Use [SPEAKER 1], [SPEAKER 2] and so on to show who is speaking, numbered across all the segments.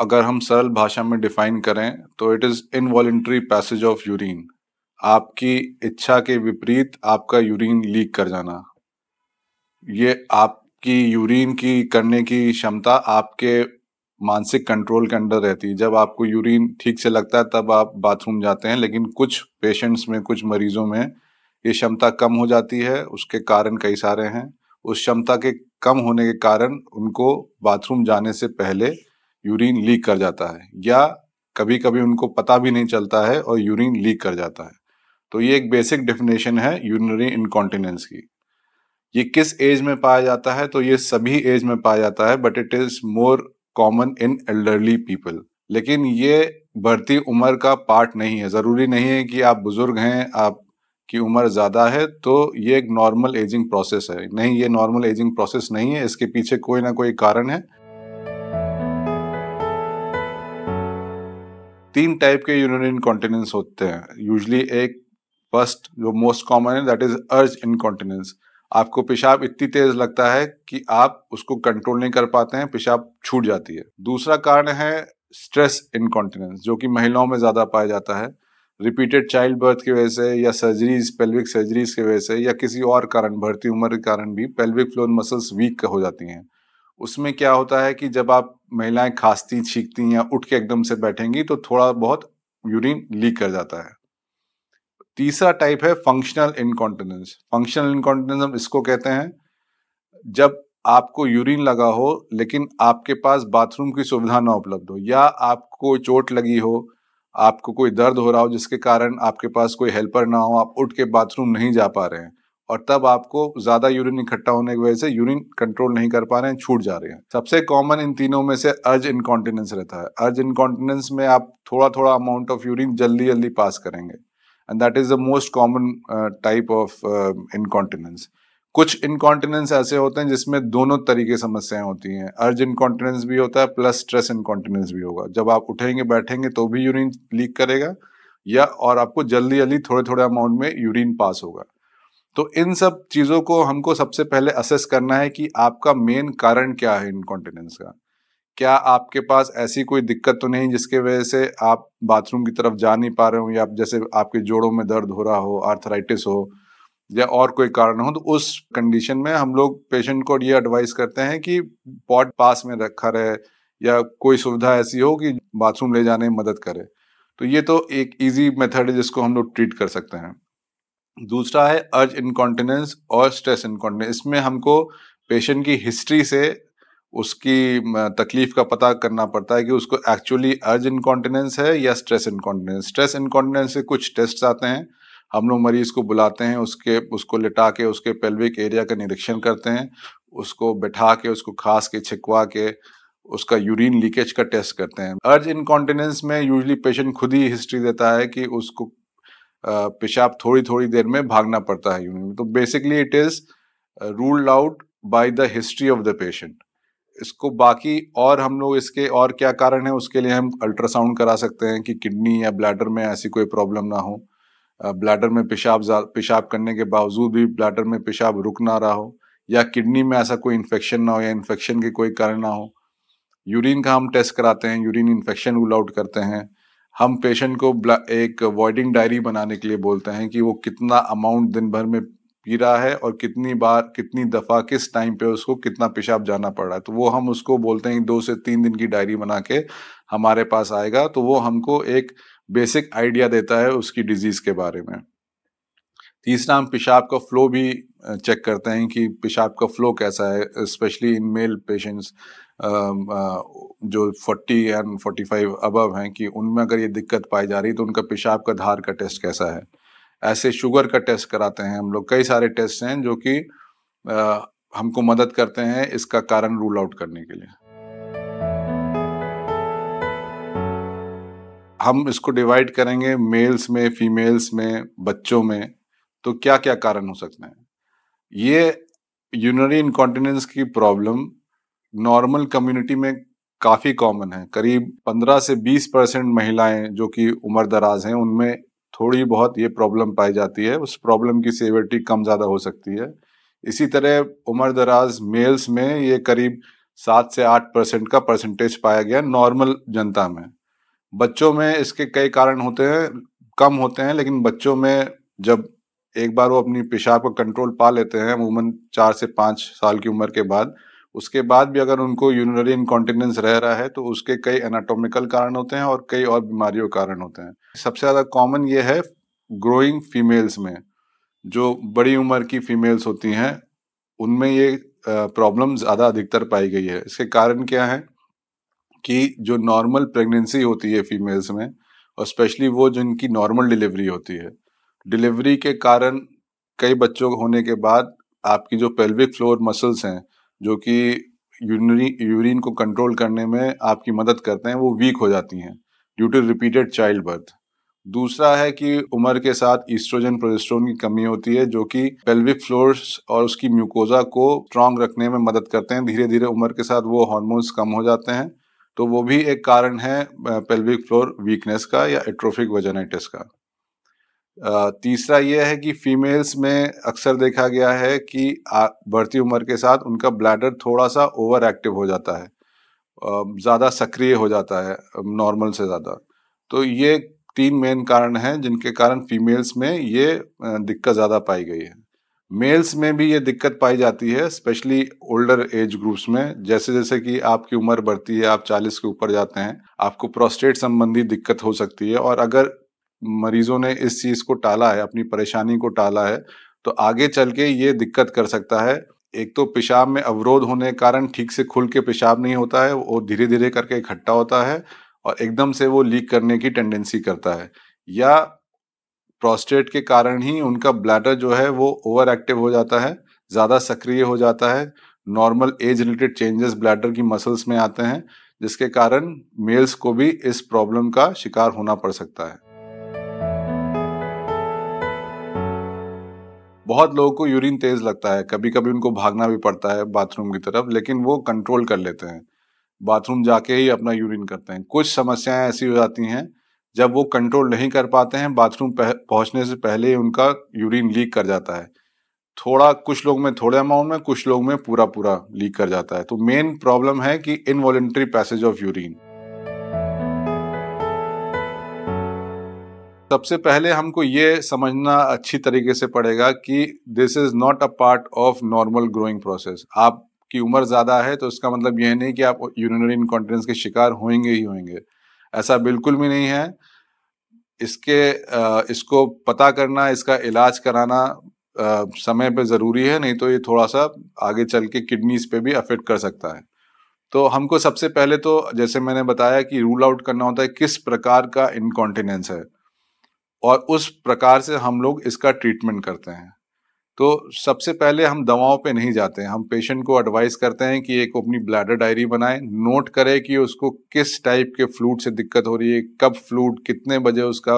[SPEAKER 1] अगर हम सरल भाषा में डिफाइन करें तो it is involuntary passage of urine आपकी इच्छा के विपरीत आपका यूरिन लीक कर जाना। ये आपकी यूरिन की करने की क्षमता आपके मानसिक कंट्रोल के अंडर रहती है। जब आपको यूरिन ठीक से लगता है, तब आप बाथरूम जाते हैं, लेकिन कुछ पेशेंट्स में, कुछ मरीजों में ये क्षमता कम हो जाती है, उसके कारण कई सारे हैं। उस क्षमता के कम होने के कारण उनको बाथरूम जाने से पहले यूरिन लीक कर जाता है या कभी कभी उनको पता भी नहीं चलता है और यूरिन लीक कर जाता है। तो ये एक बेसिक डेफिनेशन है यूरिनरी इनकॉन्टिनेंस की। ये किस एज में पाया जाता है? तो ये सभी एज में पाया जाता है but it is more common in elderly people लेकिन ये बढ़ती उम्र का पार्ट नहीं है। ज़रूरी नहीं है कि आप बुज़ुर्ग हैं आपकी उम्र ज़्यादा है तो ये एक नॉर्मल एजिंग प्रोसेस है। नहीं, ये नॉर्मल एजिंग प्रोसेस नहीं है। इसके पीछे कोई ना कोई कारण है। तीन टाइप के यूरिनरी इनकॉन्टिनेंस होते हैं। यूजली एक फ़र्स्ट जो मोस्ट कॉमन है दैट इज़ अर्ज़ इनकॉन्टिनेंस आपको पेशाब इतनी तेज लगता है कि आप उसको कंट्रोल नहीं कर पाते हैं, पेशाब छूट जाती है। दूसरा कारण है स्ट्रेस इनकॉन्टिनेंस जो कि महिलाओं में ज़्यादा पाया जाता है। रिपीटेड चाइल्ड बर्थ की वजह से या सर्जरीज पेल्विक सर्जरीज की वजह से या किसी और कारण बढ़ती उम्र के कारण भी पेल्विक फ्लोर मसल्स वीक हो जाती हैं। उसमें क्या होता है कि जब आप महिलाएँ खांसती, छींकती या उठ के एकदम से बैठेंगी तो थोड़ा बहुत यूरिन लीक कर जाता है। तीसरा टाइप है फंक्शनल इनकॉन्टिनेंस फंक्शनल इनकॉन्टिनेंस हम इसको कहते हैं, जब आपको यूरिन लगा हो, लेकिन आपके पास बाथरूम की सुविधा ना उपलब्ध हो, या आपको चोट लगी हो, आपको कोई दर्द हो रहा हो, जिसके कारण आपके पास कोई हेल्पर ना हो, आप उठ के बाथरूम नहीं जा पा रहे हैं और तब आपको ज़्यादा यूरिन इकट्ठा होने की वजह से यूरिन कंट्रोल नहीं कर पा रहे हैं छूट जा रहे हैं। सबसे कॉमन इन तीनों में से अर्ज़ इनकॉन्टिनेंस रहता है। अर्ज़ इनकॉन्टिनेंस में आप थोड़ा थोड़ा अमाउंट ऑफ़ यूरिन जल्दी जल्दी पास करेंगे and that is the most common type of uh, कुछ इनकॉन्टिनेंस ऐसे होते हैं जिसमें दोनों तरीके समस्याएँ होती हैं। अर्ज़ इनकॉन्टिनेंस भी होता है प्लस स्ट्रेस इनकॉन्टिनेंस भी होगा। जब आप उठेंगे बैठेंगे तो भी यूरिन लीक करेगा या और आपको जल्दी जल्दी थोड़े थोड़े अमाउंट में यूरिन पास होगा। तो इन सब चीज़ों को हमको सबसे पहले असेस करना है कि आपका मेन कारण क्या है इनकॉन्टिनेंस का। क्या आपके पास ऐसी कोई दिक्कत तो नहीं जिसके वजह से आप बाथरूम की तरफ़ जा नहीं पा रहे हो या जैसे आपके जोड़ों में दर्द हो रहा हो आर्थराइटिस हो या और कोई कारण हो तो उस कंडीशन में हम लोग पेशेंट को ये एडवाइस करते हैं कि पॉट पास में रखा रहे या कोई सुविधा ऐसी हो कि बाथरूम ले जाने में मदद करे। तो ये तो एक इजी मेथड है जिसको हम लोग ट्रीट कर सकते हैं। दूसरा है अर्ज़ इनकॉन्टिनेंस और स्ट्रेस इनकॉन्टिनेंस इसमें हमको पेशेंट की हिस्ट्री से उसकी तकलीफ़ का पता करना पड़ता है कि उसको एक्चुअली अर्ज़ इनकॉन्टिनेंस है या स्ट्रेस इनकॉन्टिनेंस स्ट्रेस इनकॉन्टिनेंस से कुछ टेस्ट आते हैं। हम लोग मरीज़ को बुलाते हैं, उसके, उसको लिटा के, उसके पेल्विक एरिया का निरीक्षण करते हैं। उसको बैठा के, उसको खास के, छिकवा के, उसका यूरिन लीकेज का टेस्ट करते हैं। अर्ज़ इनकॉन्टिनेंस में यूजली पेशेंट खुद ही हिस्ट्री देता है कि उसको पेशाब थोड़ी थोड़ी देर में भागना पड़ता है यूरिन तो basically it is ruled out by the history of the patient इसको बाकी और हम लोग इसके और क्या कारण है, उसके लिए हम अल्ट्रासाउंड करा सकते हैं कि किडनी या ब्लैडर में ऐसी कोई प्रॉब्लम ना हो। ब्लैडर में पेशाब पेशाब करने के बावजूद भी ब्लैडर में पेशाब रुक ना रहा हो या किडनी में ऐसा कोई इन्फेक्शन ना हो या इन्फेक्शन के कोई कारण ना हो। यूरिन का हम टेस्ट कराते हैं यूरिन इन्फेक्शन रूल आउट करते हैं। हम पेशेंट को एक वॉइडिंग डायरी बनाने के लिए बोलते हैं कि वो कितना अमाउंट दिन भर में पी रहा है और कितनी बार, कितनी दफ़ा, किस टाइम पे उसको कितना पेशाब जाना पड़ रहा है। तो वो हम उसको बोलते हैं दो से तीन दिन की डायरी बना के हमारे पास आएगा तो वो हमको एक बेसिक आइडिया देता है उसकी डिज़ीज़ के बारे में। तीसरा हम पेशाब का फ्लो भी चेक करते हैं कि पेशाब का फ्लो कैसा है स्पेशली इन मेल पेशेंट्स जो 40 एंड 45 अबव हैं कि उनमें अगर ये दिक्कत पाई जा रही है तो उनका पेशाब का धार का टेस्ट कैसा है। ऐसे शुगर का टेस्ट कराते हैं हम लोग। कई सारे टेस्ट हैं जो कि हमको मदद करते हैं इसका कारण रूल आउट करने के लिए। हम इसको डिवाइड करेंगे मेल्स में फीमेल्स में, बच्चों में। तो क्या क्या कारण हो सकते हैं? ये यूनरी इनकॉन्टिनेंस की प्रॉब्लम नॉर्मल कम्युनिटी में काफ़ी कॉमन है। करीब 15 से 20 परसेंट महिलाएँ जो कि उम्र दराज हैं, उनमें थोड़ी बहुत ये प्रॉब्लम पाई जाती है। उस प्रॉब्लम की सेवियरिटी कम ज़्यादा हो सकती है। इसी तरह उम्र दराज मेल्स में ये करीब सात से आठ परसेंट का परसेंटेज पाया गया नॉर्मल जनता में। बच्चों में इसके कई कारण होते हैं, कम होते हैं, लेकिन बच्चों में जब एक बार वो अपनी पेशाब का कंट्रोल पा लेते हैं अमूमन चार से पाँच साल की उम्र के बाद। उसके बाद भी अगर उनको यूनरी इनकॉन्टिनेंस रह रहा है तो उसके कई एनाटोमिकल कारण होते हैं और कई और बीमारियों के कारण होते हैं। सबसे ज़्यादा कॉमन ये है ग्रोइंग फीमेल्स में। जो बड़ी उम्र की फीमेल्स होती हैं, उनमें ये प्रॉब्लम ज़्यादा अधिकतर पाई गई है। इसके कारण क्या है कि जो नॉर्मल प्रेगनेंसी होती है फीमेल्स में, और स्पेशली वो जिनकी नॉर्मल डिलीवरी होती है डिलीवरी के कारण कई बच्चों होने के बाद आपकी जो पेल्विक फ्लोर मसल्स हैं, जो कि यूरिन को कंट्रोल करने में आपकी मदद करते हैं, वो वीक हो जाती हैं due to repeated child birth दूसरा है कि उम्र के साथ ईस्ट्रोजन प्रोजेस्ट्रोन की कमी होती है, जो कि पेल्विक फ्लोर्स और उसकी म्यूकोजा को स्ट्रांग रखने में मदद करते हैं। धीरे धीरे उम्र के साथ वो हार्मोन्स कम हो जाते हैं तो वो भी एक कारण है पेल्विक फ्लोर वीकनेस का या एट्रोफिक वजनाइटिस का। तीसरा ये है कि फीमेल्स में अक्सर देखा गया है कि बढ़ती उम्र के साथ उनका ब्लैडर थोड़ा सा ओवर एक्टिव हो जाता है। ज़्यादा सक्रिय हो जाता है नॉर्मल से ज़्यादा। तो ये तीन मेन कारण हैं जिनके कारण फीमेल्स में ये दिक्कत ज़्यादा पाई गई है। मेल्स में भी ये दिक्कत पाई जाती है स्पेशली ओल्डर एज ग्रुप्स में। जैसे जैसे कि आपकी उम्र बढ़ती है, आप 40 के ऊपर जाते हैं, आपको प्रोस्टेट संबंधी दिक्कत हो सकती है और अगर मरीजों ने इस चीज़ को टाला है, अपनी परेशानी को टाला है तो आगे चल के ये दिक्कत कर सकता है। एक तो पेशाब में अवरोध होने के कारण ठीक से खुल के पेशाब नहीं होता है, वो धीरे धीरे करके इकट्ठा होता है और एकदम से वो लीक करने की टेंडेंसी करता है। या प्रोस्टेट के कारण ही उनका ब्लैडर जो है वो ओवर एक्टिव हो जाता है, ज़्यादा सक्रिय हो जाता है। Normal age related changes bladder की मसल्स में आते हैं, जिसके कारण मेल्स को भी इस प्रॉब्लम का शिकार होना पड़ सकता है। बहुत लोगों को यूरिन तेज लगता है कभी कभी उनको भागना भी पड़ता है बाथरूम की तरफ़, लेकिन वो कंट्रोल कर लेते हैं। बाथरूम जाके ही अपना यूरिन करते हैं। कुछ समस्याएँ ऐसी हो जाती हैं, जब वो कंट्रोल नहीं कर पाते हैं बाथरूम पहुँचने से पहले ही उनका यूरिन लीक कर जाता है। थोड़ा, कुछ लोग में थोड़े अमाउंट में, कुछ लोग में पूरा पूरा लीक कर जाता है। तो मेन प्रॉब्लम है कि इनवॉलेंट्री पैसेज ऑफ़ यूरिन सबसे पहले हमको ये समझना अच्छी तरीके से पड़ेगा कि this is not a part of normal growing process आपकी उम्र ज़्यादा है तो इसका मतलब यह नहीं कि आप यूरिनरी इनकॉन्टिनेंस के शिकार होंगे ही होंगे ऐसा बिल्कुल भी नहीं है। इसके इसको पता करना, इसका इलाज कराना समय पे ज़रूरी है, नहीं तो ये थोड़ा सा आगे चल के किडनीज पे भी अफेक्ट कर सकता है। तो हमको सबसे पहले तो जैसे मैंने बताया कि रूल आउट करना होता है किस प्रकार का इनकॉन्टिनेंस है। और उस प्रकार से हम लोग इसका ट्रीटमेंट करते हैं। तो सबसे पहले हम दवाओं पे नहीं जाते हैं। हम पेशेंट को एडवाइस करते हैं कि एक अपनी ब्लैडर डायरी बनाए। नोट करे कि उसको किस टाइप के फ्लूड से दिक्कत हो रही है, कब फ्लूड कितने बजे उसका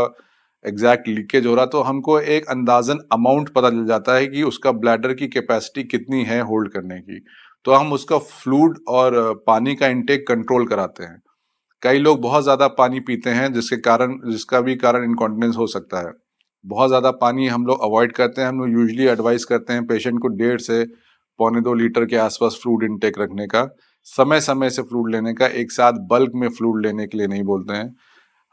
[SPEAKER 1] एग्जैक्ट लीकेज हो रहा तो हमको एक अंदाजन अमाउंट पता चल जाता है कि उसका ब्लैडर की कैपेसिटी कितनी है होल्ड करने की। तो हम उसका फ्लूड और पानी का इंटेक कंट्रोल कराते हैं। कई लोग बहुत ज़्यादा पानी पीते हैं, जिसके कारण, जिसका भी कारण इनकॉन्टिनेंस हो सकता है। बहुत ज़्यादा पानी हम लोग अवॉइड करते हैं, हम लोग यूजली एडवाइस करते हैं पेशेंट को डेढ़ से पौने दो लीटर के आसपास फ्लूड इनटेक रखने का। समय समय से फ्लूड लेने का, एक साथ बल्क में फ्लूड लेने के लिए नहीं बोलते हैं।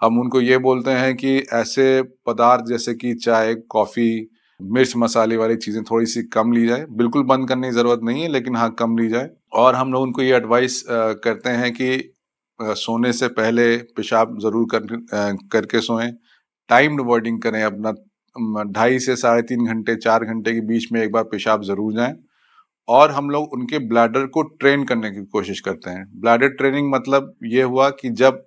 [SPEAKER 1] हम उनको ये बोलते हैं कि ऐसे पदार्थ जैसे कि चाय, कॉफ़ी, मिर्च मसाले वाली चीज़ें थोड़ी सी कम ली जाए। बिल्कुल बंद करने की ज़रूरत नहीं है, लेकिन हाँ कम ली जाए। और हम लोग उनको ये एडवाइस करते हैं कि सोने से पहले पेशाब ज़रूर कर करके सोएँ। टाइम्ड वर्डिंग करें अपना ढाई से साढ़े तीन घंटे, चार घंटे के बीच में एक बार पेशाब ज़रूर जाएँ। और हम लोग उनके ब्लैडर को ट्रेन करने की कोशिश करते हैं। ब्लैडर ट्रेनिंग मतलब ये हुआ कि जब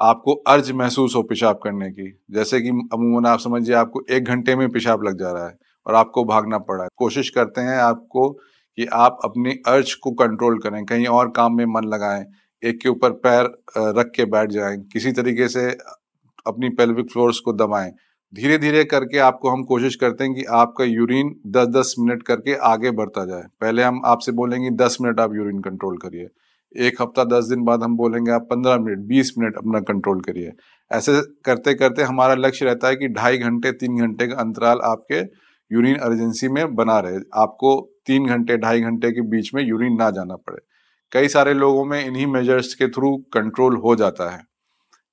[SPEAKER 1] आपको अर्ज़ महसूस हो पेशाब करने की, जैसे कि अमूमन आप समझिए आपको एक घंटे में पेशाब लग जा रहा है और आपको भागना पड़ा है। कोशिश करते हैं आपको कि आप अपनी अर्ज़ को कंट्रोल करें, कहीं और काम में मन लगाएँ। एक के ऊपर पैर रख के बैठ जाएँ। किसी तरीके से अपनी पेल्विक फ्लोर्स को दबाएँ। धीरे धीरे करके आपको हम कोशिश करते हैं कि आपका यूरिन 10-10 मिनट करके आगे बढ़ता जाए। पहले हम आपसे बोलेंगे 10 मिनट आप यूरिन कंट्रोल करिए। एक हफ़्ता 10 दिन बाद हम बोलेंगे, आप 15 मिनट 20 मिनट अपना कंट्रोल करिए। ऐसे करते करते हमारा लक्ष्य रहता है कि ढाई घंटे, तीन घंटे का अंतराल आपके यूरिन अर्जेंसी में बना रहे। आपको तीन घंटे, ढाई घंटे के बीच में यूरिन ना जाना पड़े। कई सारे लोगों में इन्हीं मेजर्स के थ्रू कंट्रोल हो जाता है।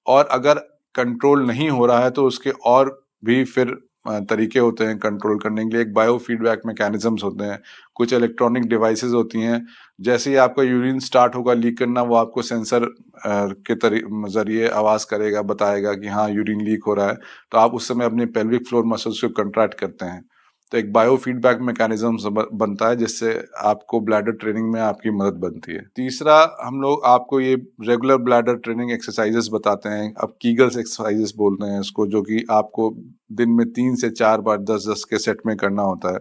[SPEAKER 1] और अगर कंट्रोल नहीं हो रहा है तो उसके और भी फिर तरीके होते हैं कंट्रोल करने के लिए। एक बायो फीडबैक मैकेनिज्म्स होते हैं, कुछ इलेक्ट्रॉनिक डिवाइसेस होती हैं। जैसे ही आपका यूरिन स्टार्ट होगा लीक करना, वो आपको सेंसर के ज़रिए आवाज़ करेगा, बताएगा कि हाँ यूरिन लीक हो रहा है। तो आप उस समय अपने पेल्विक फ्लोर मसल्स को कंट्रैक्ट करते हैं। तो एक बायो फीडबैक मैकेनिज्म बनता है, जिससे आपको ब्लैडर ट्रेनिंग में आपकी मदद बनती है। तीसरा, हम लोग आपको ये रेगुलर ब्लैडर ट्रेनिंग एक्सरसाइजेस बताते हैं। अब कीगल्स एक्सरसाइजेस बोलते हैं इसको, जो कि आपको दिन में तीन से चार बार दस दस के सेट में करना होता है।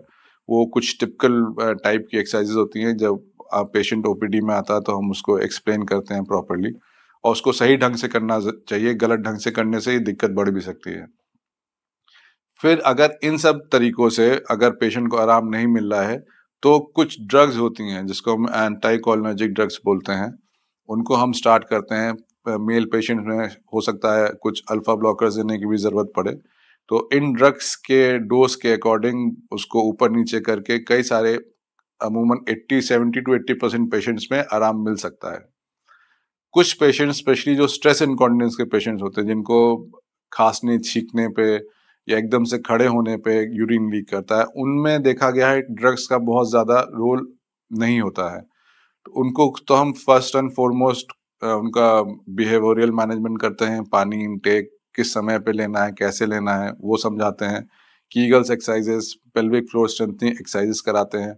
[SPEAKER 1] वो कुछ टिपिकल टाइप की एक्सरसाइजेस होती हैं। जब आप पेशेंट ओपीडी में आता है तो हम उसको एक्सप्लेन करते हैं प्रॉपरली और उसको सही ढंग से करना चाहिए। गलत ढंग से करने से ही दिक्कत बढ़ भी सकती है। फिर अगर इन सब तरीकों से अगर पेशेंट को आराम नहीं मिल रहा है तो कुछ ड्रग्स होती हैं, जिसको हम एंटाइकोलर्जिक ड्रग्स बोलते हैं। उनको हम स्टार्ट करते हैं मेल पेशेंट में हो सकता है कुछ अल्फ़ा ब्लॉकर्स देने की भी ज़रूरत पड़े। तो इन ड्रग्स के डोज के अकॉर्डिंग उसको ऊपर नीचे करके कई सारे अमूमन 80 70 टू 80 परसेंट पेशेंट्स में आराम मिल सकता है। कुछ पेशेंट्स स्पेशली जो स्ट्रेस इनकॉन्टिनेंस के पेशेंट्स होते हैं, जिनको खांसने, छींकने पे या एकदम से खड़े होने पे यूरिन लीक करता है, उनमें देखा गया है ड्रग्स का बहुत ज़्यादा रोल नहीं होता है। तो उनको तो हम फ़र्स्ट एंड फॉरमोस्ट उनका बिहेवियरल मैनेजमेंट करते हैं, पानी इनटेक किस समय पे लेना है, कैसे लेना है, वो समझाते हैं। Kegels exercises pelvic floor strengthening exercises कराते हैं।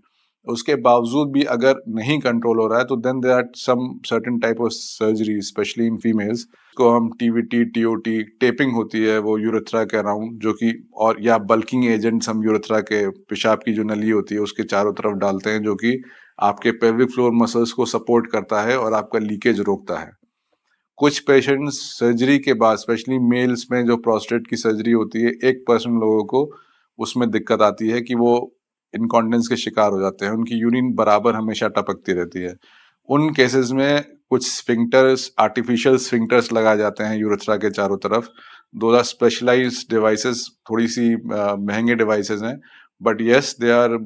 [SPEAKER 1] उसके बावजूद भी अगर नहीं कंट्रोल हो रहा है तो then there are some certain type of surgery specially in females को हम टीवीटी टीओटी टेपिंग होती है, वो यूरेथ्रा के अराउंड जो कि और, या बल्किंग एजेंट्स हम यूरेथ्रा के पेशाब की जो नली होती है, उसके चारों तरफ़ डालते हैं, जो कि आपके पेल्विक फ्लोर मसल्स को सपोर्ट करता है और आपका लीकेज रोकता है। कुछ पेशेंट्स सर्जरी के बाद स्पेशली मेल्स में जो प्रोस्टेट की सर्जरी होती है, एक परसेंट लोगों को उसमें दिक्कत आती है कि वो इनकॉन्टेंस के शिकार हो जाते हैं, उनकी यूरिन बराबर हमेशा टपकती रहती है। उन केसेस में कुछ स्फिंक्टर्स आर्टिफिशियल स्फिंक्टर्स लगाए जाते हैं यूरेथ्रा के चारों तरफ़। दो आर स्पेशलाइज डिवाइसेस थोड़ी सी महँगे डिवाइसेस हैं but yes they are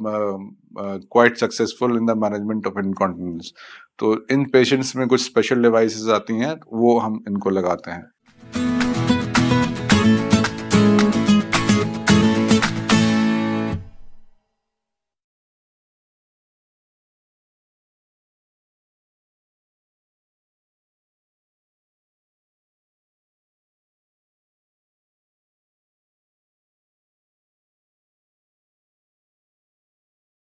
[SPEAKER 1] quite successful in the management of incontinence तो इन पेशेंट्स में कुछ स्पेशल डिवाइसेस आती हैं, वो हम इनको लगाते हैं।